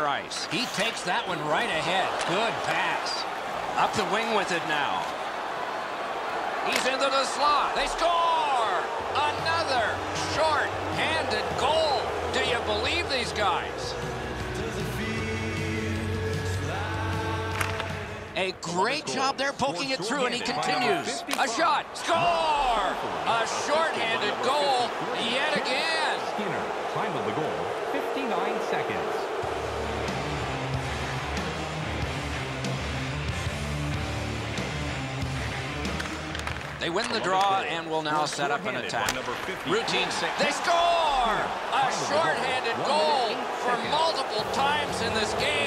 ice. He takes that one right ahead. Good pass. Up the wing with it now. He's into the slot. They score! Another short-handed goal. Do you believe these guys? A great job there poking it through, and he continues. A shot. Score! A short-handed goal yet again. Skinner, time of the goal, 59 seconds. They win the draw and will now set up an attack. Routine six. They score! A short-handed goal for multiple times in this game.